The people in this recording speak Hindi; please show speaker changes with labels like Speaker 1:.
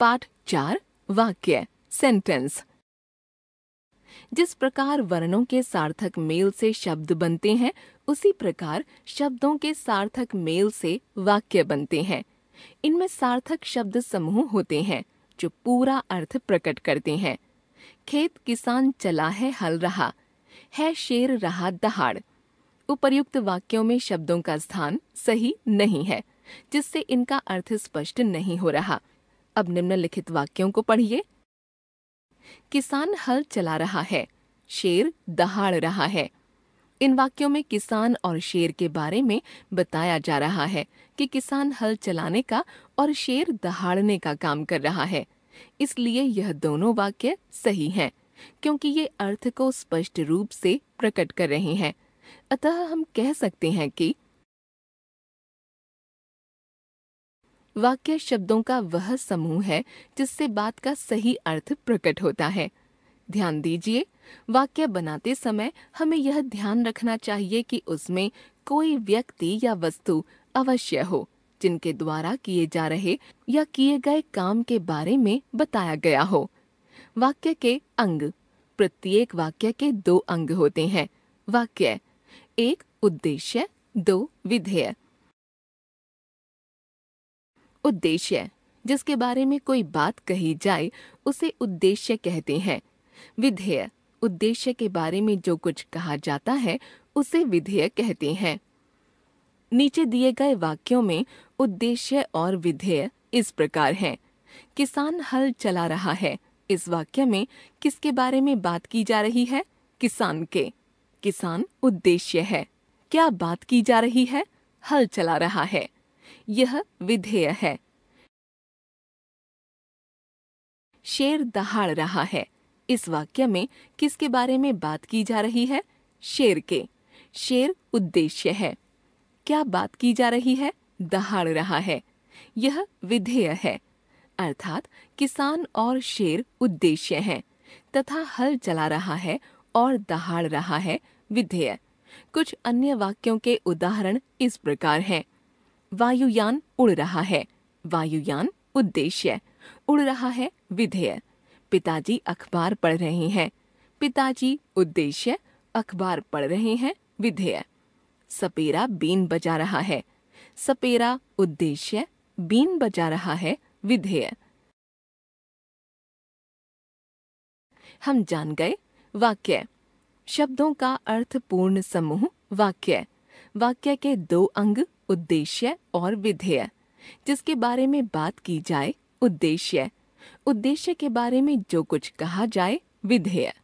Speaker 1: पाठ चार, वाक्य सेंटेंस जिस प्रकार वर्णों के सार्थक मेल से शब्द बनते हैं, उसी प्रकार शब्दों के सार्थक मेल से वाक्य बनते हैं। इनमें सार्थक शब्द समूह होते हैं, जो पूरा अर्थ प्रकट करते हैं। खेत किसान चला है हल रहा, है शेर रहा दहाड़। उपर्युक्त वाक्यों में शब्दों का स्थान सही नहीं है, जिससे इनका अर्थ स्पष्ट नहीं हो रहा। अब निम्नलिखित वाक्यों को पढ़िए। किसान हल चला रहा है, शेर दहाड़ रहा है। इन वाक्यों में किसान और शेर के बारे में बताया जा रहा है कि किसान हल चलाने का और शेर दहाड़ने का काम कर रहा है। इसलिए यह दोनों वाक्य सही हैं, क्योंकि ये अर्थ को स्पष्ट रूप से प्रकट कर रहे हैं। अतः हम कह सकते हैं कि वाक्य शब्दों का वह समूह है जिससे बात का सही अर्थ प्रकट होता है। ध्यान दीजिए, वाक्य बनाते समय हमें यह ध्यान रखना चाहिए कि उसमें कोई व्यक्ति या वस्तु अवश्य हो, जिनके द्वारा किए जा रहे या किए गए काम के बारे में बताया गया हो। वाक्य के अंग, प्रत्येक वाक्य के दो अंग होते हैं। वाक्य, एक उद्देश्य, दो विधेय। उद्देश्य, जिसके बारे में कोई बात कही जाए, उसे उद्देश्य कहते हैं। विधेय, उद्देश्य के बारे में जो कुछ कहा जाता है, उसे विधेय कहते हैं। नीचे दिए गए वाक्यों में उद्देश्य और विधेय इस प्रकार हैं। किसान हल चला रहा है। इस वाक्य में किसके बारे में बात की जा रही है? किसान के। किसान उद्देश्य है। क्या बात की जा रही है? हल चला रहा है। यह विधेय है। शेर दहाड़ रहा है। इस वाक्य में किसके बारे में बात की जा रही है? शेर के। शेर उद्देश्य है। क्या बात की जा रही है? दहाड़ रहा है। यह विधेय है। अर्थात किसान और शेर उद्देश्य हैं। तथा हल चला रहा है और दहाड़ रहा है। विधेय। कुछ अन्य वाक्यों के उदाहरण इस प्रकार हैं। वायुयान उड़ रहा है। वायुयान उद्देश्य, उड़ रहा है विधेय। पिताजी अखबार पढ़ रहे हैं। पिताजी उद्देश्य, अखबार पढ़ रहे हैं विधेय। सपेरा बीन बजा रहा है। सपेरा उद्देश्य, बीन बजा रहा है विधेय। हम जान गए वाक्य। शब्दों का अर्थपूर्ण समूह वाक्य। वाक्य के दो अंग उद्देश्य और विधेय। जिसके बारे में बात की जाए, उद्देश्य। उद्देश्य के बारे में जो कुछ कहा जाए, विधेय।